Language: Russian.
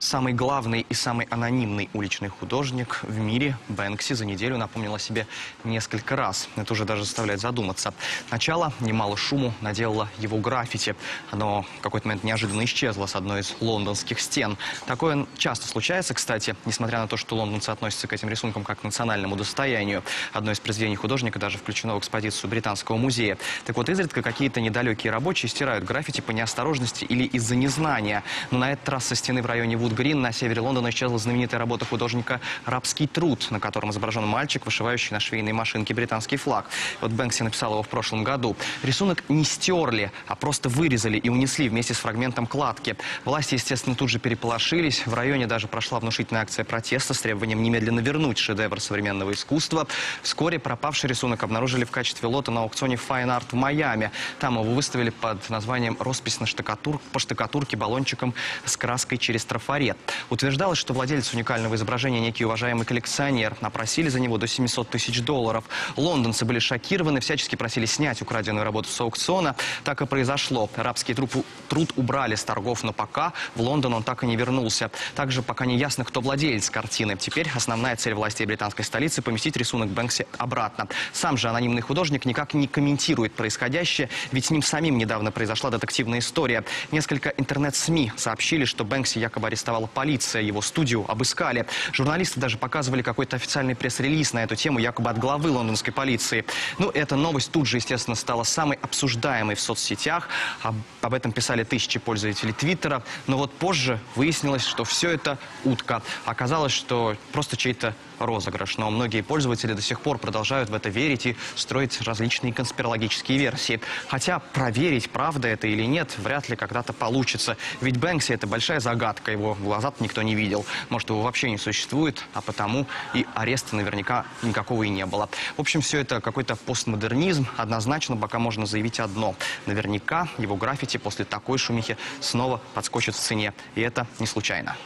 Самый главный и самый анонимный уличный художник в мире Бэнкси за неделю напомнил о себе несколько раз. Это уже даже заставляет задуматься. Сначала немало шуму наделало его граффити. Оно в какой-то момент неожиданно исчезло с одной из лондонских стен. Такое часто случается, кстати, несмотря на то, что лондонцы относятся к этим рисункам как к национальному достоянию. Одно из произведений художника даже включено в экспозицию Британского музея. Так вот, изредка какие-то недалекие рабочие стирают граффити по неосторожности или из-за незнания. Но на этот раз со стены в районе Вуд-Грин на севере Лондона исчезла знаменитая работа художника «Рабский труд», на котором изображен мальчик, вышивающий на швейной машинке британский флаг. Вот Бэнкси написал его в прошлом году. Рисунок не стерли, а просто вырезали и унесли вместе с фрагментом кладки. Власти, естественно, тут же переполошились. В районе даже прошла внушительная акция протеста с требованием немедленно вернуть шедевр современного искусства. Вскоре пропавший рисунок обнаружили в качестве лота на аукционе Fine Art в Майами. Там его выставили под названием «Роспись на штукатур... по штукатурке баллончиком с краской через трафарет». Утверждалось, что владелец уникального изображения, некий уважаемый коллекционер, опросили за него до 700 тысяч долларов. Лондонцы были шокированы, всячески просили снять украденную работу с аукциона. Так и произошло. Рабский труд, труд убрали с торгов, но пока в Лондон он так и не вернулся. Также пока не ясно, кто владелец картины. Теперь основная цель властей британской столицы – поместить рисунок Бэнкси обратно. Сам же анонимный художник никак не комментирует происходящее, ведь с ним самим недавно произошла детективная история. Несколько интернет-СМИ сообщили, что Бэнкси якобы арестовала полиция, его студию обыскали. Журналисты даже показывали какой-то официальный пресс-релиз на эту тему, якобы от главы лондонской полиции. Ну, эта новость тут же, естественно, стала самой обсуждаемой в соцсетях. Об, об этом писали тысячи пользователей Твиттера. Но вот позже выяснилось, что все это утка. Оказалось, что просто чей-то розыгрыш. Но многие пользователи до сих пор продолжают в это верить и строить различные конспирологические версии. Хотя проверить, правда это или нет, вряд ли когда-то получится. Ведь Бэнкси – это большая загадка. Его в глаза никто не видел. Может, его вообще не существует, а потому и ареста наверняка никакого и не было. В общем, все это какой-то постмодернизм. Однозначно пока можно заявить одно. Наверняка его граффити после такой шумихи снова подскочит в цене. И это не случайно.